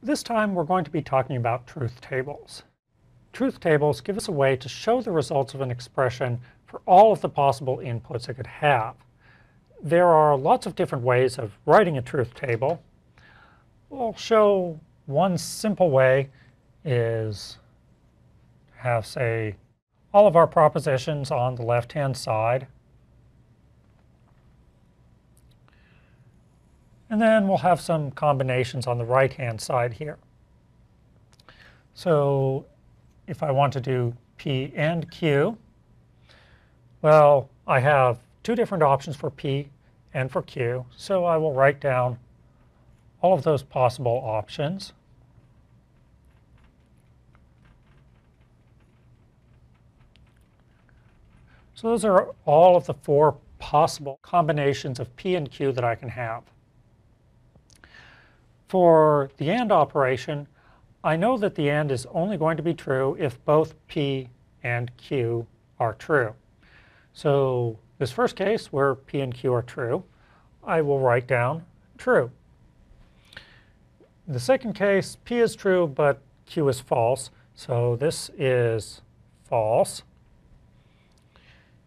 This time we're going to be talking about truth tables. Truth tables give us a way to show the results of an expression for all of the possible inputs it could have. There are lots of different ways of writing a truth table. We'll show one simple way is have, say, all of our propositions on the left-hand side. And then we'll have some combinations on the right-hand side here. So if I want to do P and Q, well, I have two different options for P and for Q. So I will write down all of those possible options. So those are all of the four possible combinations of P and Q that I can have. For the AND operation, I know that the AND is only going to be true if both P and Q are true. So this first case where P and Q are true, I will write down true. The second case, P is true, but Q is false. So this is false.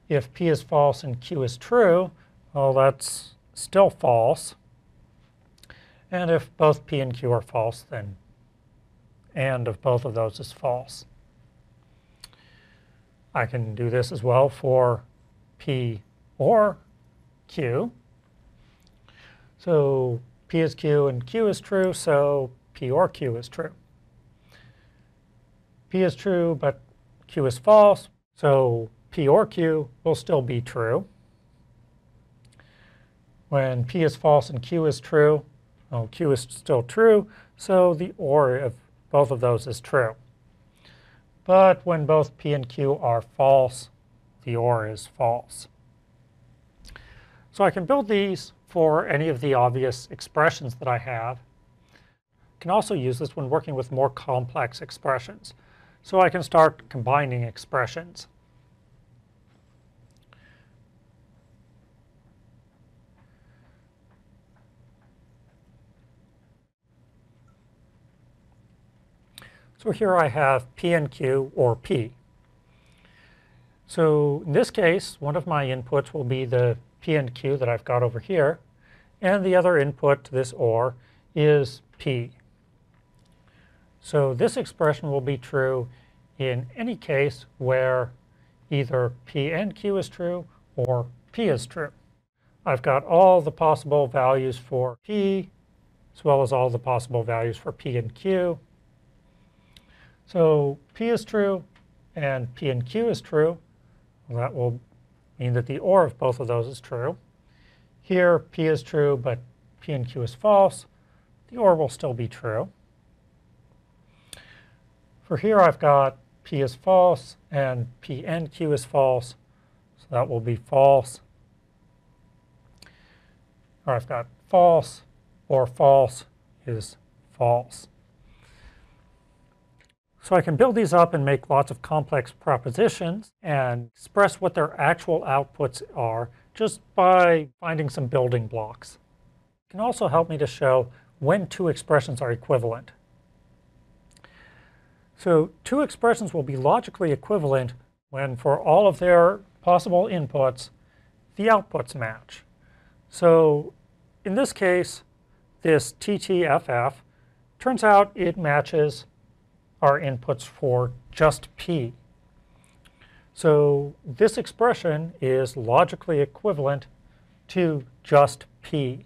If P is false and Q is true, well, that's still false. And if both P and Q are false, then and of both of those is false. I can do this as well for P or Q. So P is Q and Q is true, so P or Q is true. P is true, but Q is false, so P or Q will still be true. When P is false and Q is true, well, Q is still true, so the OR of both of those is true. But when both P and Q are false, the OR is false. So I can build these for any of the obvious expressions that I have. I can also use this when working with more complex expressions. So I can start combining expressions. So here I have P and Q, or P. So in this case, one of my inputs will be the P and Q that I've got over here, and the other input to this OR is P. So this expression will be true in any case where either P and Q is true or P is true. I've got all the possible values for P as well as all the possible values for P and Q. So P is true and P and Q is true. Well, that will mean that the OR of both of those is true. Here P is true, but P and Q is false. The OR will still be true. For here I've got P is false and P and Q is false. So that will be false. Or I've got false or false is false. So I can build these up and make lots of complex propositions and express what their actual outputs are just by finding some building blocks. It can also help me to show when two expressions are equivalent. So two expressions will be logically equivalent when for all of their possible inputs, the outputs match. So in this case, this TTFF, turns out it matches are inputs for just P. So this expression is logically equivalent to just P.